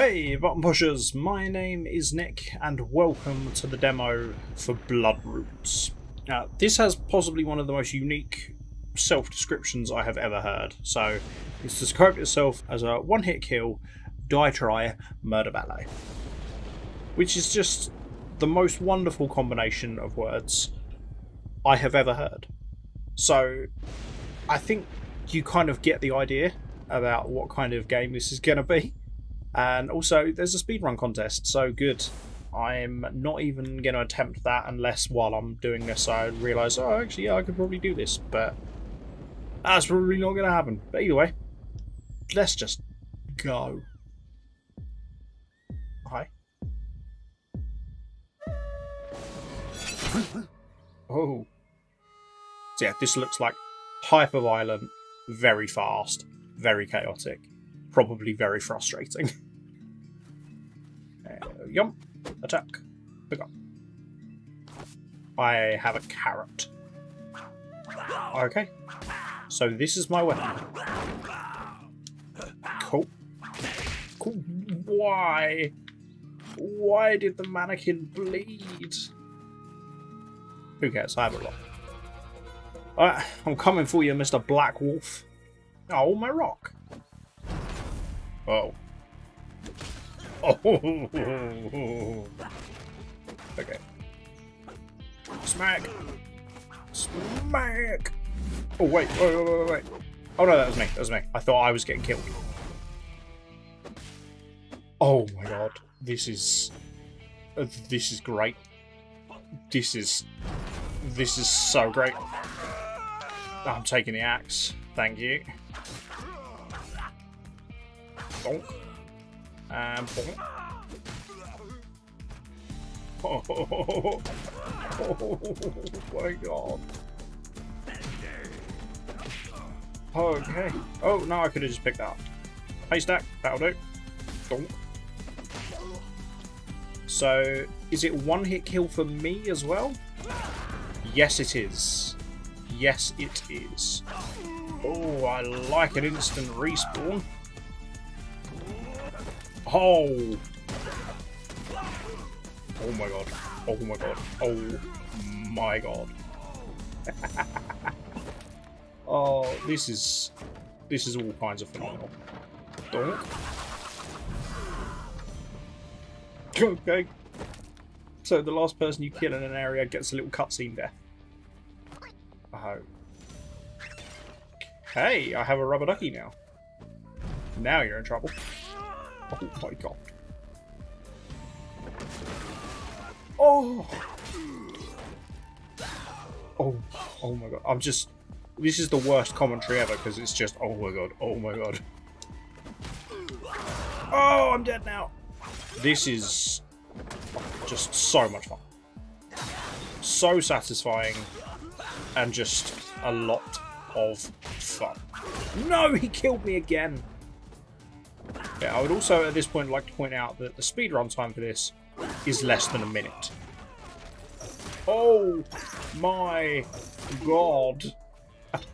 Hey button pushers, my name is Nick and welcome to the demo for Bloodroots. Now this has possibly one of the most unique self-descriptions I have ever heard. So it's described itself as a one-hit kill, die try, murder ballet. Which is just the most wonderful combination of words I have ever heard. So I think you kind of get the idea about what kind of game this is going to be. And also, there's a speedrun contest, so good. I'm not even going to attempt that unless while I'm doing this I realise, oh, actually, yeah, I could probably do this, but that's probably not going to happen. But either way, let's just go. Hi. oh. So yeah, this looks like hyper violent, very fast, very chaotic, probably very frustrating. uh, yum, attack, pick up. I have a carrot. Okay, so this is my weapon. Cool. Cool. Why? Why did the mannequin bleed? Who cares? I have a lot. Alright, I'm coming for you, Mr. Black Wolf. Oh, my rock. Oh. Oh. Okay. Smack. Smack. Oh, wait, wait, wait, wait, wait. Oh, no, that was me. That was me. I thought I was getting killed. Oh, my God. This is... This is great. This is... This is so great. I'm taking the axe. Thank you. Bonk. And bonk. Oh, oh, my god. Okay. Oh, no, I could have just picked that up. Haystack, that'll do. Donk. So, is it one hit kill for me as well? Yes, it is. Yes, it is. Oh, I like an instant respawn. Oh! Oh my god. Oh my god. Oh my god. oh, this is... This is all kinds of phenomenal. Donk. Okay. So the last person you kill in an area gets a little cutscene death. Oh. Hey, I have a rubber ducky now. Now you're in trouble. Oh my god. Oh! Oh, oh my god. I'm just... This is the worst commentary ever because it's just, oh my god, oh my god. Oh, I'm dead now. This is just so much fun. So satisfying and just a lot of fun. No, he killed me again. Yeah, I would also at this point like to point out that the speedrun time for this is less than a minute. Oh my god.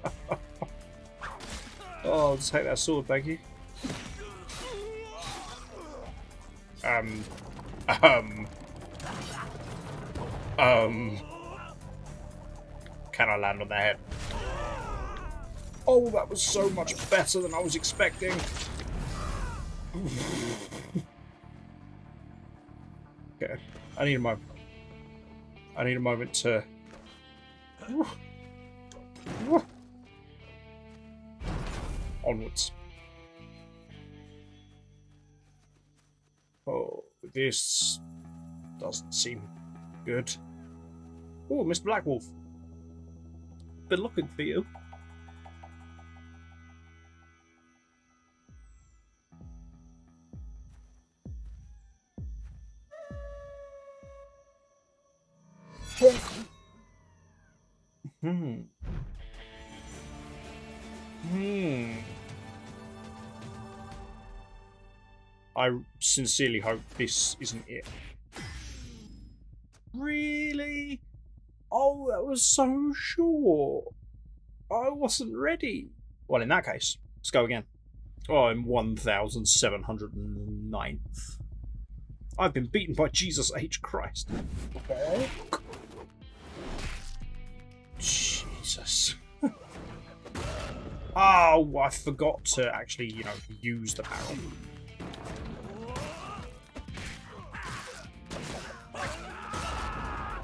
oh, I'll take that sword, thank you. Um, um, um, can I land on their head? Oh, that was so much better than I was expecting. Okay, I need a moment. I need a moment to... Onwards. Oh, this doesn't seem good. Oh, Mr. Blackwolf. Been looking for you. Hmm. Hmm. I sincerely hope this isn't it. Really? Oh, that was so short. I wasn't ready. Well, in that case, let's go again. Oh, I'm 1709th. I've been beaten by Jesus H. Christ. Jesus. oh, I forgot to actually, you know, use the barrel.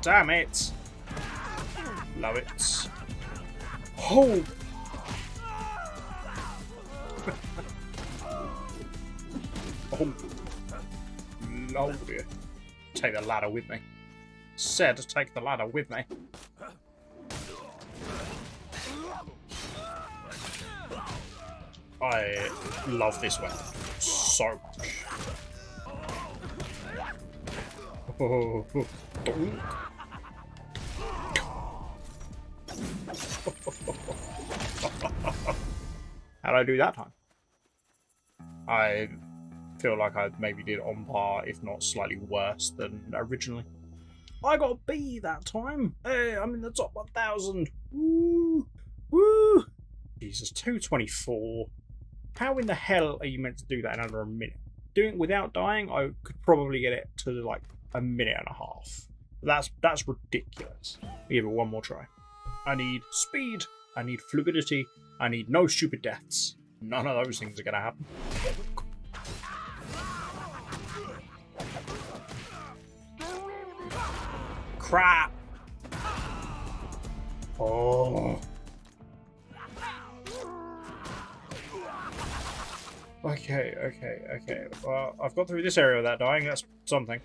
Damn it! Love it. Oh! oh. oh Lordy. Take the ladder with me. Said take the ladder with me. I love this weapon so much. Oh, How'd I do that time? I feel like I maybe did on par, if not slightly worse than originally. I got a B that time. Hey, I'm in the top 1,000. Woo! Woo! Jesus, 224. How in the hell are you meant to do that in under a minute? Doing it without dying, I could probably get it to like a minute and a half. That's that's ridiculous. Give it one more try. I need speed. I need fluidity. I need no stupid deaths. None of those things are going to happen. Crap! Oh. Okay, okay, okay. Well, I've got through this area without dying. That's something.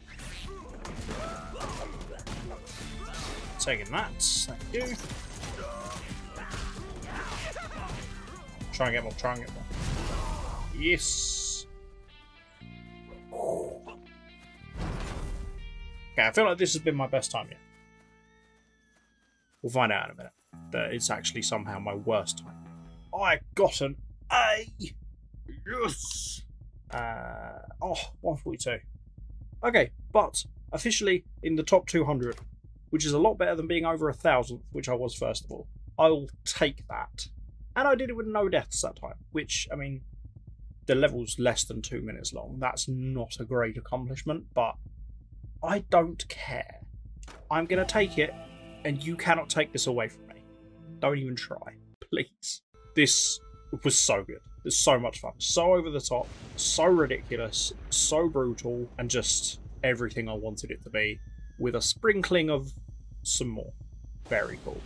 Taking that. Thank you. Try and get more, try and get more. Yes. Okay, I feel like this has been my best time yet. We'll find out in a minute that it's actually somehow my worst time. I got an A! Yes! Uh, oh, 142. Okay, but officially in the top 200, which is a lot better than being over a thousandth, which I was first of all. I'll take that. And I did it with no deaths that time, which, I mean, the level's less than two minutes long. That's not a great accomplishment, but I don't care. I'm going to take it, and you cannot take this away from me. Don't even try, please. This was so good. It's so much fun. So over the top, so ridiculous, so brutal, and just everything I wanted it to be, with a sprinkling of some more. Very cool.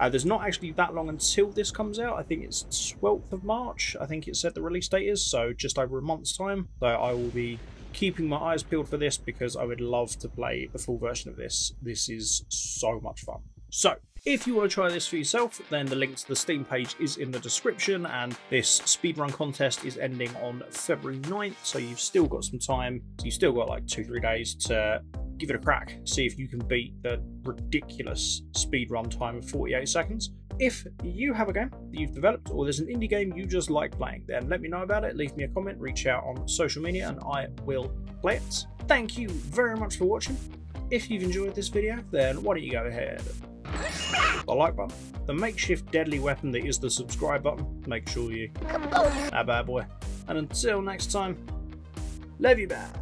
Uh, there's not actually that long until this comes out. I think it's 12th of March. I think it said the release date is, so just over a month's time. So I will be keeping my eyes peeled for this because I would love to play the full version of this. This is so much fun. So, if you want to try this for yourself, then the link to the Steam page is in the description, and this speedrun contest is ending on February 9th, so you've still got some time. So you've still got like two, three days to give it a crack, see if you can beat the ridiculous speedrun time of 48 seconds. If you have a game that you've developed or there's an indie game you just like playing, then let me know about it, leave me a comment, reach out on social media, and I will play it. Thank you very much for watching. If you've enjoyed this video, then why don't you go ahead the like button, the makeshift deadly weapon that is the subscribe button, make sure you... Ah, bad boy. And until next time, love you, bad.